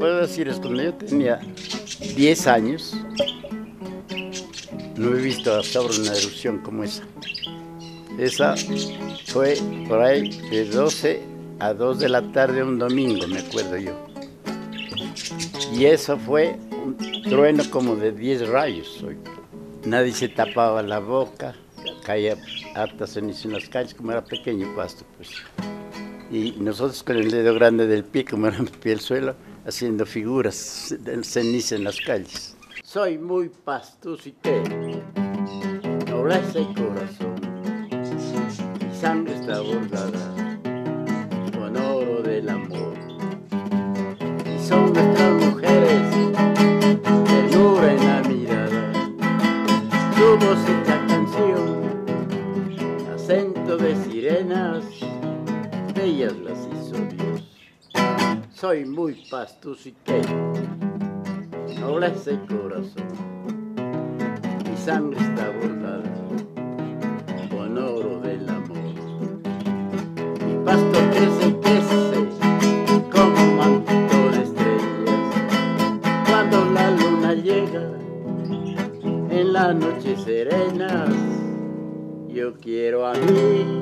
puedo decir es cuando yo tenía 10 años, no he visto hasta ahora una erupción como esa. Esa fue por ahí de 12 a 2 de la tarde un domingo, me acuerdo yo. Y eso fue un trueno como de 10 rayos. Nadie se tapaba la boca, caía harta ceniza en las calles, como era pequeño pasto, pues. Y nosotros con el dedo grande del pie, como era pie el suelo, haciendo figuras de ceniza en las calles. Soy muy y nobleza y corazón. Mi sangre está bordada con oro del amor. Y son nuestras mujeres, ternura en la mirada. Tu voz esta canción, acento de sirenas, bellas las hizo Dios. Soy muy y nobleza y corazón. Mi sangre está bordada con oro del amor. Mi pasto crece, crece como manto de estrellas. Cuando la luna llega en las noches serenas, yo quiero a mi